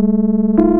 Música